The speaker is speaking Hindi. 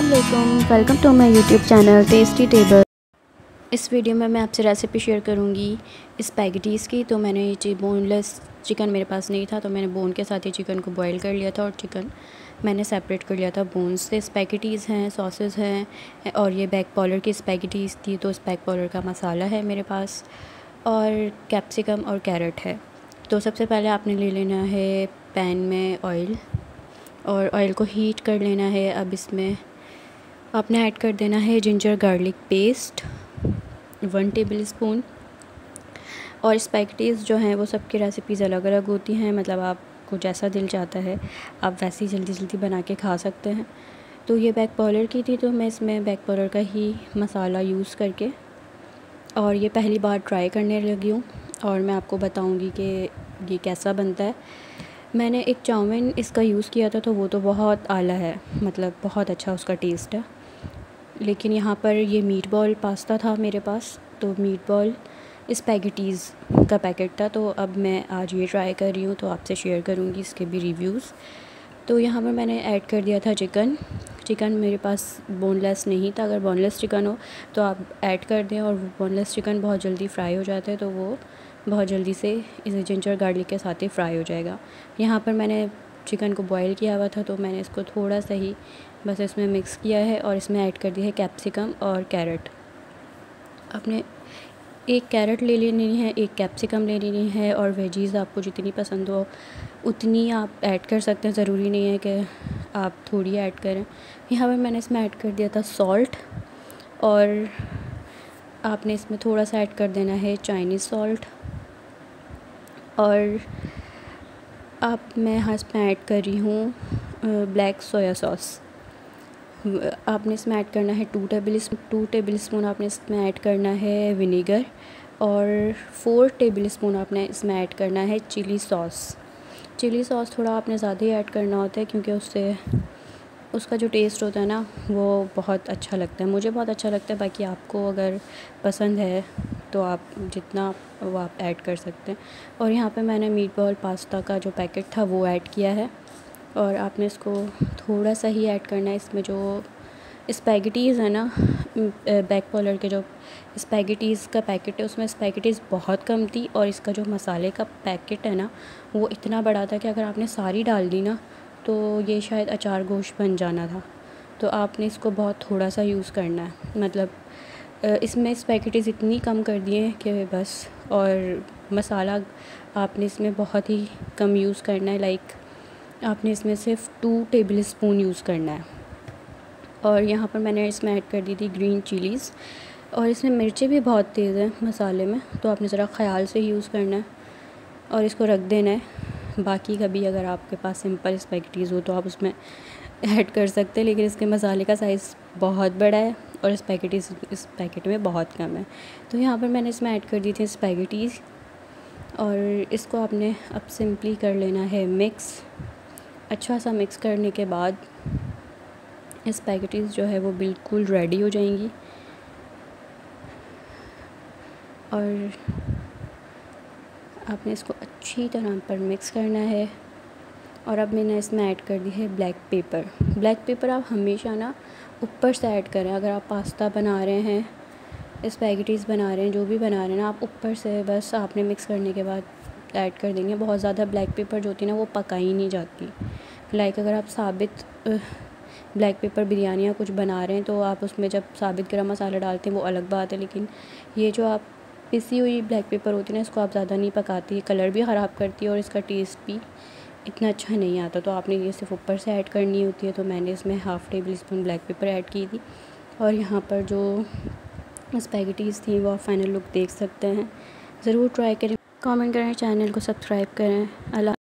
Aslam welcome to my YouTube channel tasty table इस वीडियो में मैं आपसे रेसिपी शेयर करूँगी स्पैगेटीज़ की। तो मैंने ये चीज़ बोनलेस चिकन मेरे पास नहीं था तो मैंने बोन के साथ ही चिकन को बॉईल कर लिया था और चिकन मैंने सेपरेट कर लिया था बोन्स से। स्पैगेटीज़ हैं सॉसेज हैं और ये बैक पॉलर की स्पैगेटीज़ थी तो स्पैग पॉलर का मसाला है मेरे पास और कैप्सिकम और कैरेट है। तो सबसे पहले आपने ले लेना है पैन में ऑयल और ऑयल को हीट कर लेना है। अब इसमें आपने ऐड कर देना है ginger garlic paste one tablespoon और स्पैगेटीज़ जो हैं वो सबकी रेसिपीज़ अलग अलग होती हैं। मतलब आपको जैसा दिल चाहता है, आप वैसे ही जल्दी जल्दी बना के खा सकते हैं। तो ये बैक पॉलर की थी तो मैं इसमें बैक पॉलर का ही मसाला यूज़ करके और ये पहली बार ट्राई करने लगी हूँ और मैं आपको बताऊँगी कि ये कैसा बनता है। मैंने एक चाउमीन इसका यूज़ किया था तो वो तो बहुत आला है। मतलब बहुत अच्छा उसका टेस्ट है। लेकिन यहाँ पर ये मीट बॉल पास्ता था मेरे पास तो मीट बॉल स्पैगेटीज़ का पैकेट था तो अब मैं आज ये ट्राई कर रही हूँ तो आपसे शेयर करूँगी इसके भी रिव्यूज़ तो यहाँ पर मैंने ऐड कर दिया था चिकन चिकन मेरे पास बोनलेस नहीं था, अगर बोनलेस चिकन हो तो आप ऐड कर दें और बोनलेस चिकन बहुत जल्दी फ्राई हो जाता है तो वो बहुत जल्दी से इसे जिंजर गार्लिक के साथ ही फ्राई हो जाएगा। यहाँ पर मैंने चिकन को बॉईल किया हुआ था तो मैंने इसको थोड़ा सा ही बस इसमें मिक्स किया है और इसमें ऐड कर दिया है कैप्सिकम और कैरेट। आपने एक कैरेट ले लेनी है, एक कैप्सिकम ले लेनी है और वेजीज़ आपको जितनी पसंद हो, उतनी आप ऐड कर सकते हैं। ज़रूरी नहीं है कि आप थोड़ी ऐड करें। यहाँ पर मैंने इसमें ऐड कर दिया था सॉल्ट और आपने इसमें थोड़ा सा ऐड कर देना है चाइनीज़ सॉल्ट और अब मैं यहाँ इसमें ऐड कर रही हूँ ब्लैक सोया सॉस आपने इसमें ऐड करना है two table two tablespoon आपने इसमें ऐड करना है विनीगर और फोर टेबल स्पून आपने इसमें ऐड करना है चिली सॉस चिली सॉस थोड़ा आपने ज़्यादा ही ऐड करना होता है क्योंकि उससे, उसका जो टेस्ट होता है ना, वो बहुत अच्छा लगता है। मुझे बहुत अच्छा लगता है, बाकी आपको अगर पसंद है तो आप जितना वो आप ऐड कर सकते हैं। और यहाँ पे मैंने मीट बॉल पास्ता का जो पैकेट था वो ऐड किया है। और आपने इसको थोड़ा सा ही ऐड करना है। इसमें जो स्पैगेटीज़ है ना बैक पॉलर के जो स्पैगेटीज़ का पैकेट है, उसमें स्पैगेटीज़ बहुत कम थी। और इसका जो मसाले का पैकेट है ना, वो इतना बड़ा था कि अगर आपने सारी डाल दी ना तो ये शायद अचार गोश्त बन जाना था। तो आपने इसको बहुत थोड़ा सा यूज़ करना है। मतलब इसमें स्पैगेटीज़ इतनी कम कर दिए हैं कि बस, और मसाला आपने इसमें बहुत ही कम यूज़ करना है लाइक आपने इसमें सिर्फ़ टू टेबल स्पून यूज़ करना है। और यहाँ पर मैंने इसमें ऐड कर दी थी ग्रीन चिलीज़ और इसमें मिर्चें भी बहुत तेज़ हैं मसाले में तो आपने ज़रा ख़याल से यूज़ करना है, और इसको रख देना है। बाकी कभी अगर आपके पास सिंपल स्पैगेटीज़ हो तो आप उसमें ऐड कर सकते हैं, लेकिन इसके मसाले का साइज़ बहुत बड़ा है। और स्पैगेटीज़ इस पैकेट में बहुत कम है। तो यहाँ पर मैंने इसमें ऐड कर दी थी स्पैगेटीज़ और इसको आपने अब सिंपली कर लेना है मिक्स अच्छा सा मिक्स करने के बाद स्पैगेटीज़ जो है वो बिल्कुल रेडी हो जाएँगी। और आपने इसको अच्छी तरह पर मिक्स करना है। और अब मैंने इसमें ऐड कर दी है ब्लैक पेपर। ब्लैक पेपर आप हमेशा ना ऊपर से ऐड करें। अगर आप पास्ता बना रहे हैं, स्पैगेटीज़ बना रहे हैं, जो भी बना रहे हैं ना, आप ऊपर से बस आपने मिक्स करने के बाद ऐड कर देंगे। बहुत ज़्यादा ब्लैक पेपर जो होती है ना, वो पकाई नहीं जाती। लाइक अगर आप साबित ब्लैक पेपर बिरयानी या कुछ बना रहे हैं तो आप उसमें जब साबित गर्म मसाला डालते हैं, वो अलग बात है। लेकिन ये जो आप पिसी हुई ब्लैक पेपर होती है ना, इसको आप ज़्यादा नहीं पकाती। कलर भी ख़राब करती है और इसका टेस्ट भी इतना अच्छा नहीं आता तो आपने ये सिर्फ़ ऊपर से ऐड करनी होती है तो मैंने इसमें half tablespoon black pepper add की थी। और यहाँ पर जो स्पैगेटीज़ थी, वो आप फाइनल लुक देख सकते हैं। ज़रूर ट्राई करें। कमेंट करें चैनल को सब्सक्राइब करें। अल्लाह